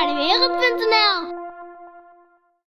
www.aardeweren.nl